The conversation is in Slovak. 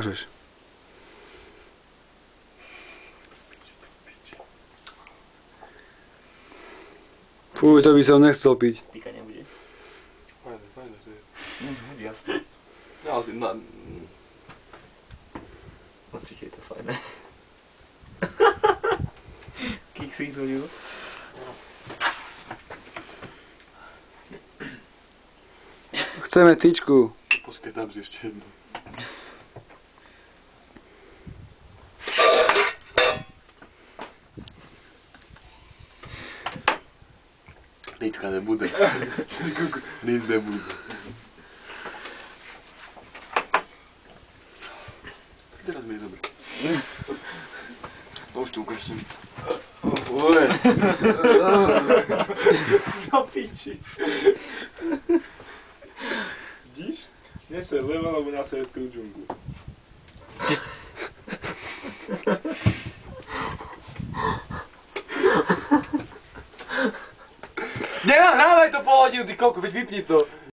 Môžeš. Fuj, to by som nechcel piť. Týka nebude. Fajne, fajne, to je. Mhm, jasne. Naozaj, na... Určite je to fajné. Kiksiknujú. Chceme tyčku. Počkaj, dám si ešte jednu. Tyčka nebude. Nic nebude. Teraz mi je dobre. No už tu ukáž si mi. Oj. Do piči. Vidíš? Nese leva, lebo na srdcu džunglu. Nenahrávaj to pol hodinu, ty koko, veď vypni to.